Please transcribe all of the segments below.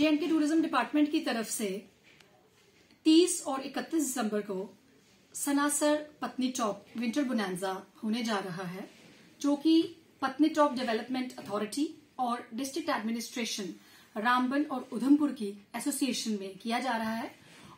के tourism department की तरफ़ से 30 और 31 दिसंबर को सनासर पत्नी टॉप विंटर बुनाजा होने जा रहा है, जो कि पत्नी टॉप डेवलपमेंट अथॉरिटी और डिस्ट्रिक्ट एडमिनिस्ट्रेशन रामबन और उधमपुर की एसोसिएशन में किया जा रहा है।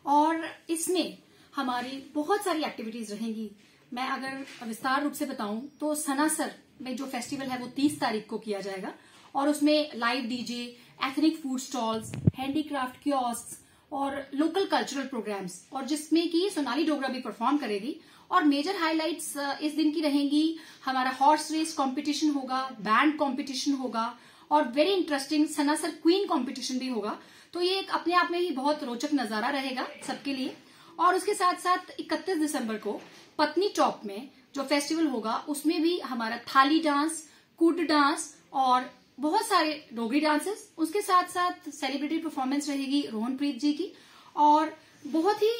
और इसमें हमारी बहुत सारी एक्टिविटीज़ रहेंगी। मैं अगर विस्तार रूप से बताऊँ तो सनासर में जो फेस्टिवल है वो 30 तारीख को किया जाएगा और उसमें live DJ ethnic food stalls handicraft kiosk और लोकल कल्चरल प्रोग्राम्स और जिसमें कि सोनाली डोगरा भी परफॉर्म करेगी और मेजर हाइलाइट्स इस दिन की रहेंगी। हमारा हॉर्स रेस कंपटीशन होगा बैंड कंपटीशन होगा और very interesting Sanasar queen competition भी होगा। तो ये एक अपने आप में ही बहुत रोचक नज़ारा रहेगा सबके लिए। और उसके साथ साथ 31 दिसंबर को पत्नी चौक में जो फेस्टिवल होगा, उसमें भी हमारा थाली डांस कुड डांस और बहुत सारे डोगरी डांसेस उसके साथ साथ सेलिब्रिटी परफॉर्मेंस रहेगी रोहनप्रीत जी की। और बहुत ही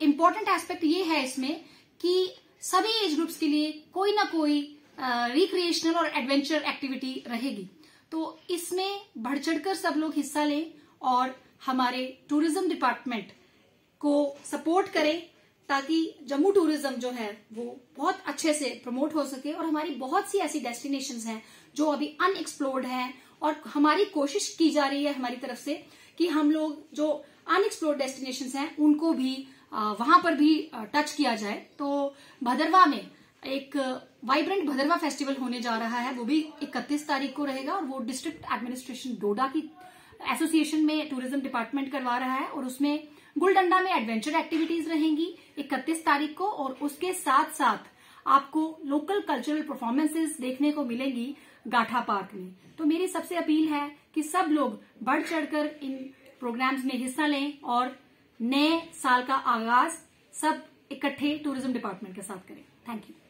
इम्पोर्टेंट एस्पेक्ट ये है इसमें कि सभी एज ग्रुप्स के लिए कोई ना कोई रिक्रिएशनल और एडवेंचर एक्टिविटी रहेगी। तो इसमें बढ़ चढ़कर सब लोग हिस्सा लें और हमारे टूरिज़्म डिपार्टमेंट को सपोर्ट करें। ताकि जम्मू टूरिज़्म जो है, वो बहुत अच्छे से प्रमोट हो सके और हमारी बहुत सी ऐसी डेस्टिनेशंस हैं जो अभी अनएक्सप्लोर्ड हैं और हमारी कोशिश की जा रही है हमारी तरफ़ से कि हम लोग जो अनएक्सप्लोर्ड डेस्टिनेशंस हैं, उनको भी वहाँ पर भी टच किया जाए। तो भदरवा में एक वाइब्रेंट भदरवा फेस्टिवल होने जा रहा है, वो भी 31 तारीख को रहेगा और वो डिस्ट्रिक्ट एडमिनिस्ट्रेशन डोडा की एसोसिएशन में टूरिज़्म डिपार्टमेंट करवा रहा है और उसमें गुलडंडा में एडवेंचर एक्टिविटीज़ रहेंगी 31 तारीख को और उसके साथ साथ आपको लोकल कल्चरल परफॉर्मेंसेज देखने को मिलेंगी गाठा पार्क में। तो मेरी सबसे अपील है कि सब लोग बढ़ चढ़कर इन प्रोग्राम्स में हिस्सा लें और नए साल का आगाज़ सब इकट्ठे टूरिज़्म डिपार्टमेंट के साथ करें। Thank you